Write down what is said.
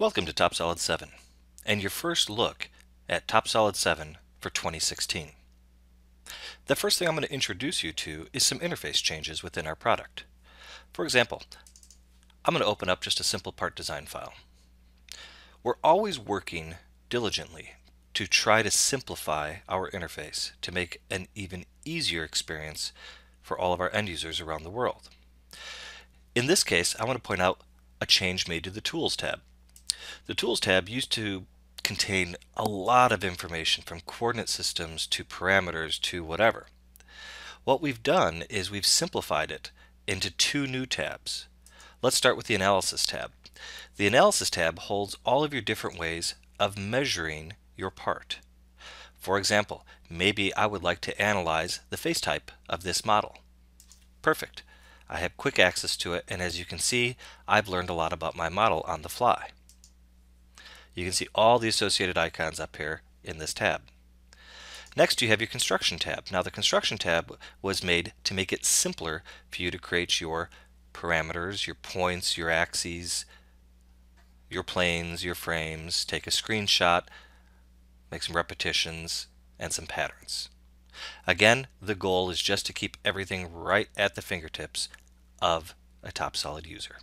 Welcome to TopSolid 7 and your first look at TopSolid 7 for 2016. The first thing I'm going to introduce you to is some interface changes within our product. For example, I'm going to open up just a simple part design file. We're always working diligently to try to simplify our interface to make an even easier experience for all of our end users around the world. In this case, I want to point out a change made to the Tools tab. The Tools tab used to contain a lot of information from coordinate systems to parameters to whatever. What we've done is we've simplified it into two new tabs. Let's start with the Analysis tab. The Analysis tab holds all of your different ways of measuring your part. For example, maybe I would like to analyze the face type of this model. Perfect. I have quick access to it and as you can see I've learned a lot about my model on the fly. You can see all the associated icons up here in this tab. Next you have your construction tab. Now the construction tab was made to make it simpler for you to create your parameters, your points, your axes, your planes, your frames, take a screenshot, make some repetitions, and some patterns. Again, the goal is just to keep everything right at the fingertips of a TopSolid user.